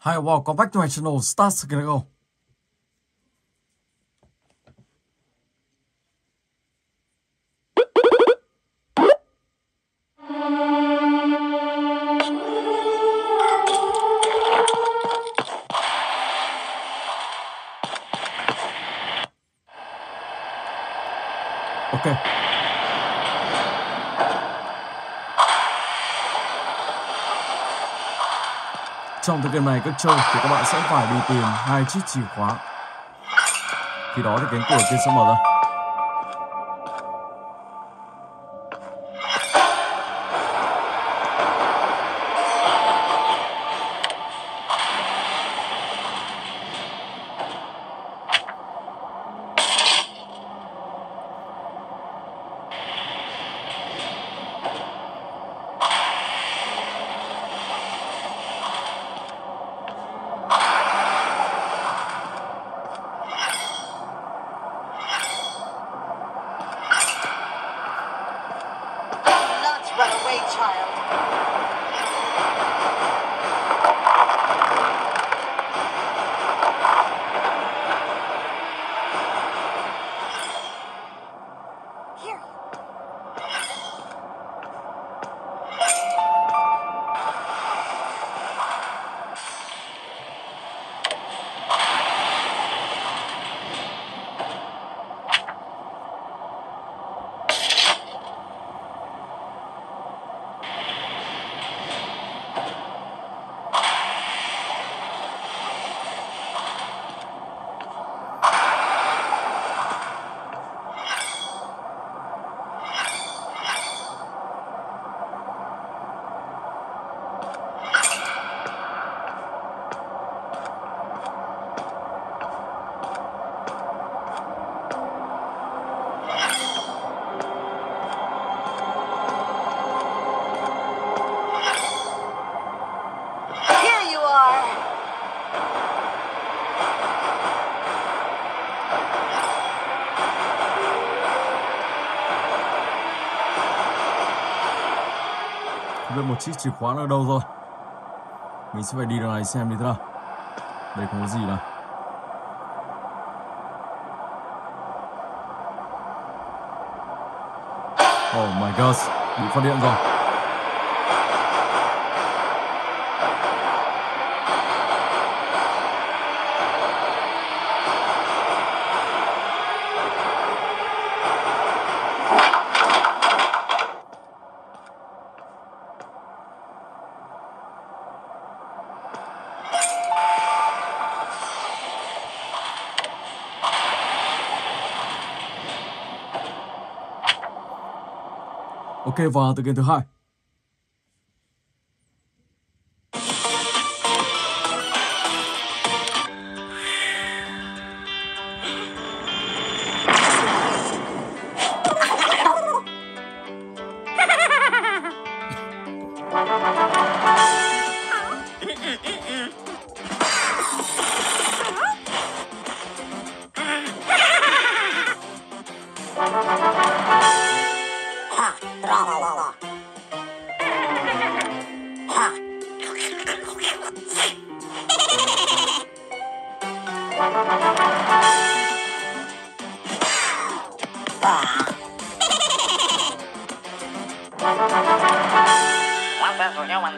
Hi, welcome back to my channel, Stars Gonna cách các chơi thì các bạn sẽ phải đi tìm hai chiếc chìa khóa. Khi đó thì cánh cửa kia sẽ mở ra. Chiếc chìa khóa ở đâu rồi. Mình sẽ phải đi đường này xem đi thế nào. Đây không có gì nào. Oh my god, bị phát hiện rồi. Kê vào từ game thứ hai.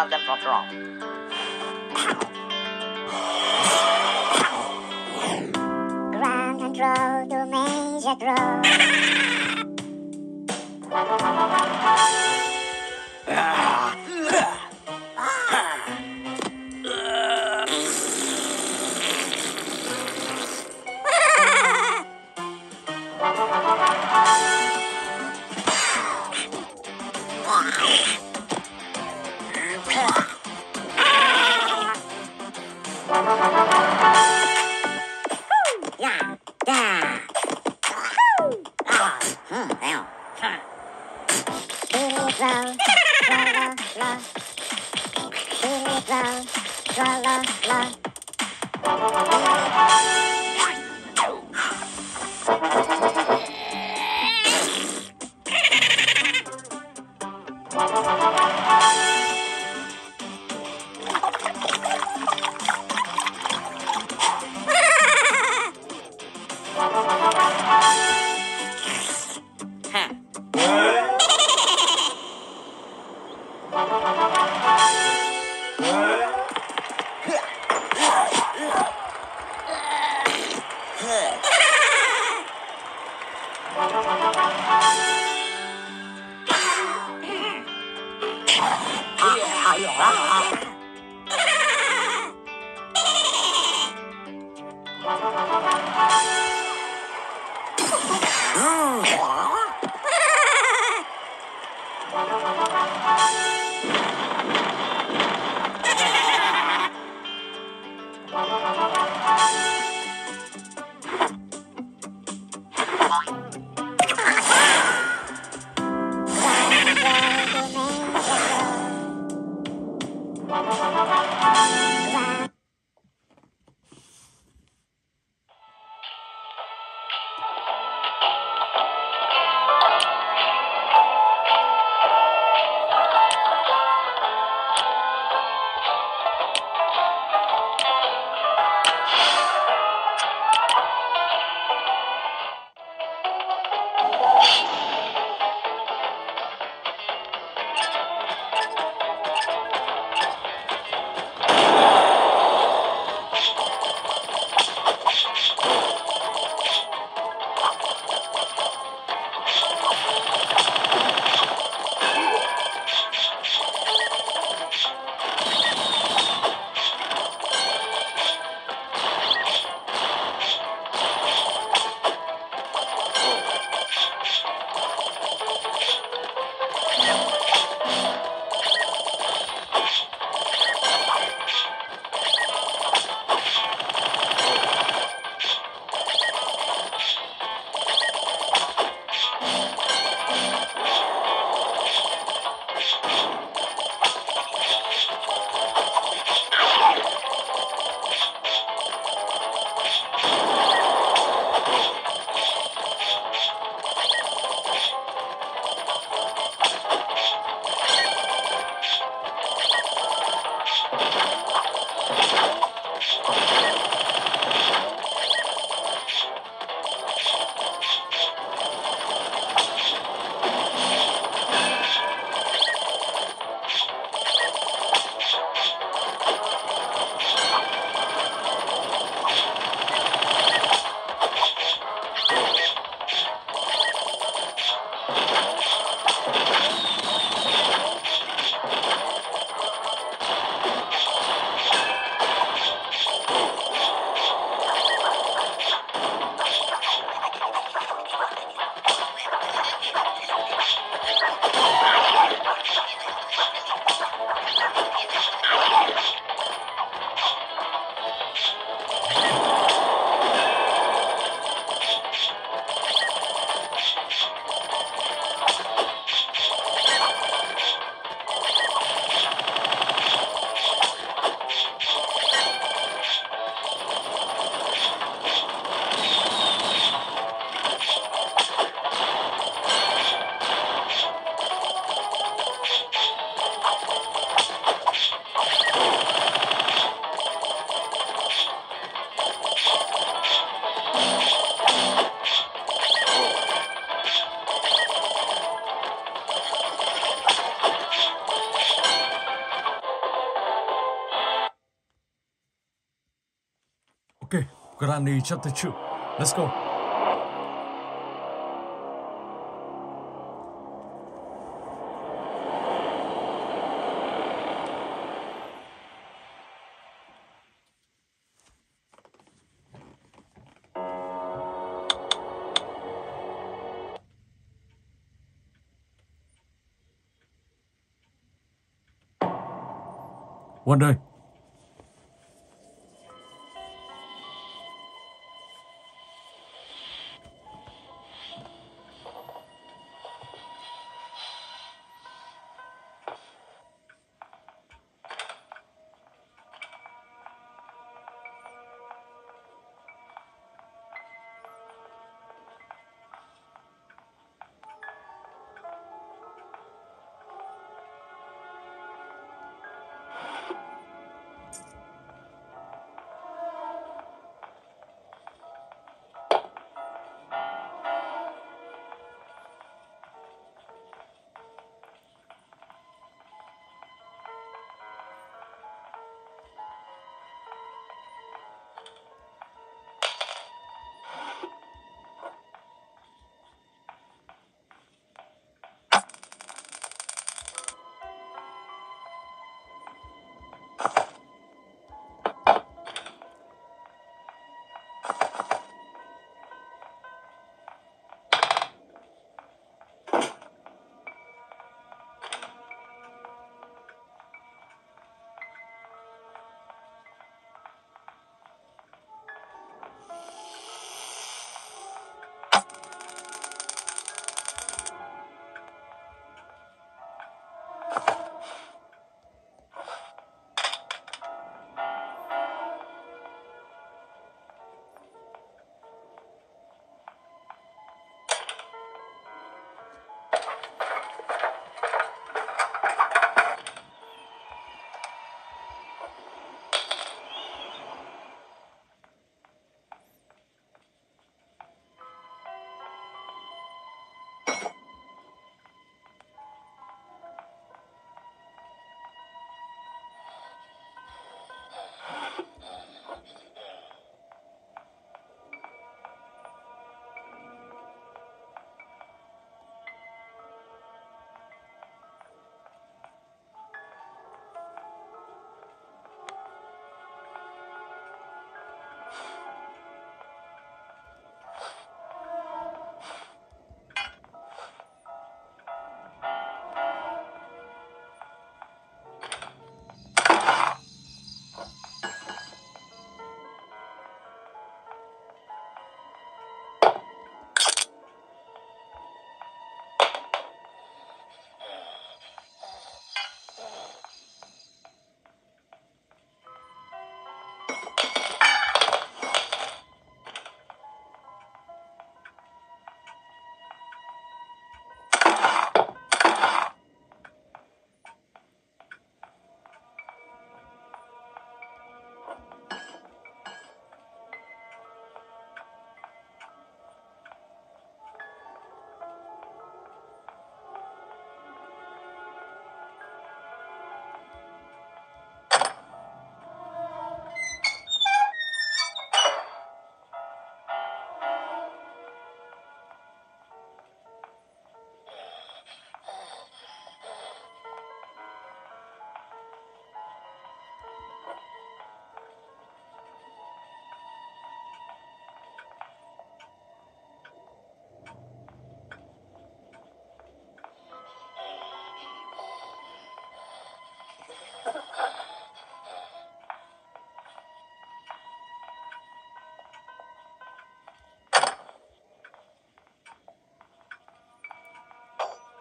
have them not wrong. Ground control to Major Grove. Música Ok, Granny chapter 2. Let's go. One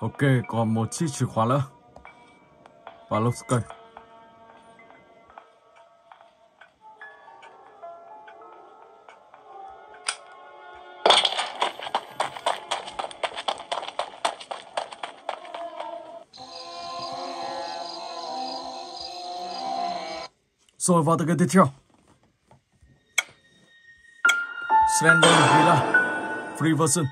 Ok, còn một chiếc chìa khóa nữa. Và lốc cây. Rồi vào tới cái tiếp theo. Slender Villa Free version.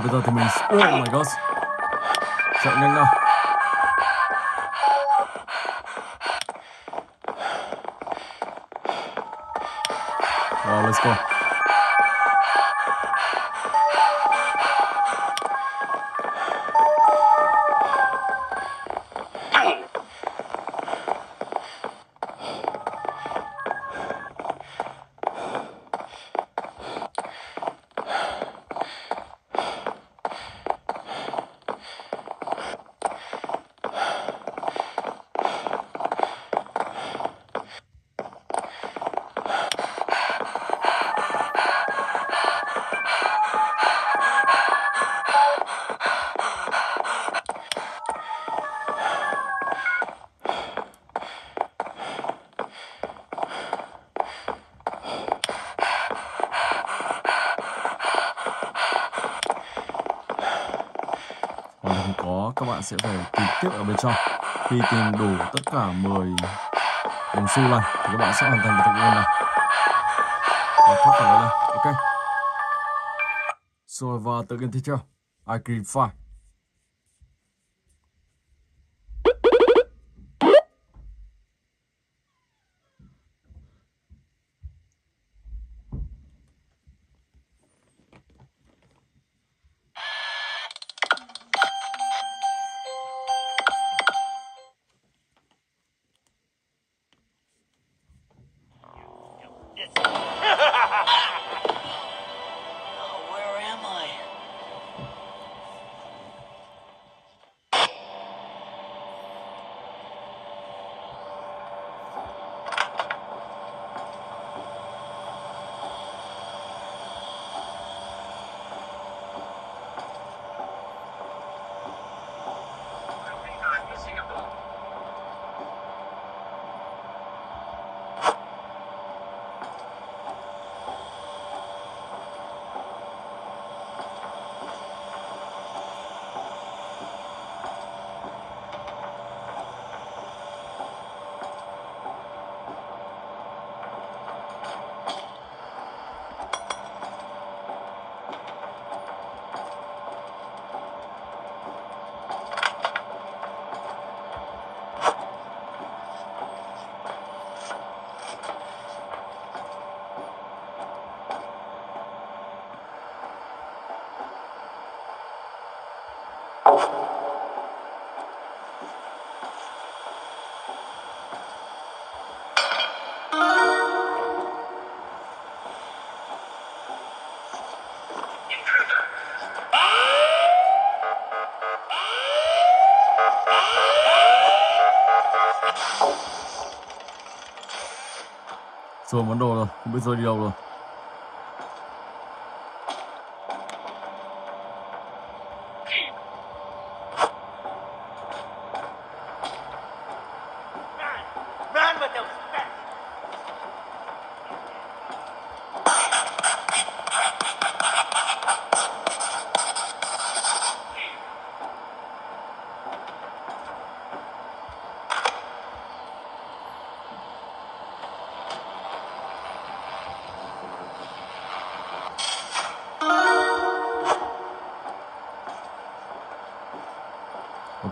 Bây giờ thì mình oh my god chạy nhanh nào Wow, let's go. Sẽ phải tìm tiếp ở bên trong. Khi tìm đủ tất cả 10 đồng xu này thì các bạn sẽ hoàn thành được tập game này. Và thoát khỏi đây này. Ok. Rồi và tự game tiếp theo. I Cream 5. Rồi món đồ rồi, không biết rơi đi đâu rồi.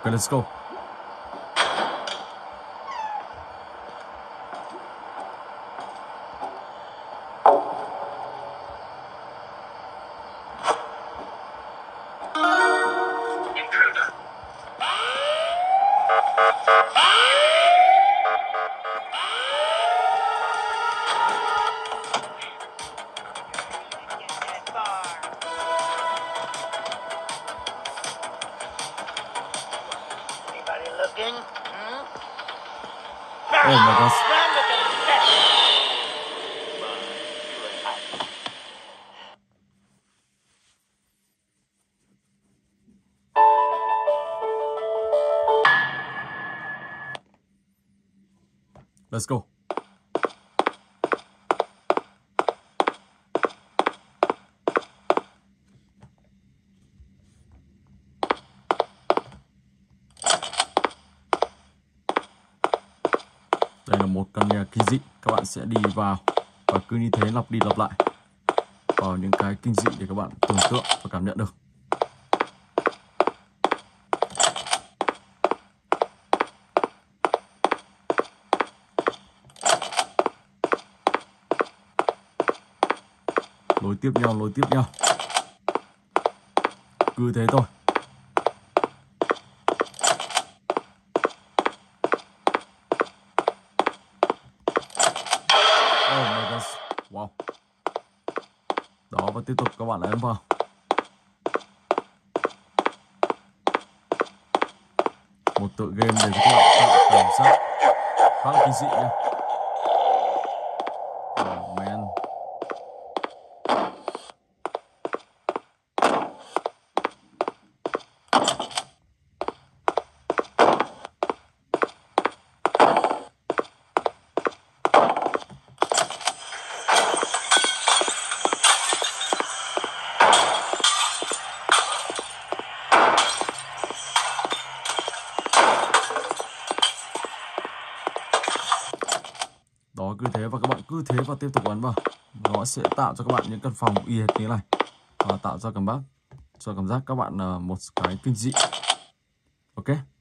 Ok, let's go. Oh my gosh. Run with those specs! Let's go. đi vào. Và cứ như thế lặp đi lặp lại. Vào những cái kinh dị để các bạn tưởng tượng và cảm nhận được. Lối tiếp nhau lối tiếp nhau. Cứ thế thôi. Bạn ấy vào. Một tựa game để cho các bạn tạo cảm giác khá là kinh dị nha. Thế và tiếp tục ấn vào. Nó sẽ tạo cho các bạn những căn phòng y hệt như này và tạo ra cảm giác, cho cảm giác các bạn ờ, một cái kinh dị. Ok.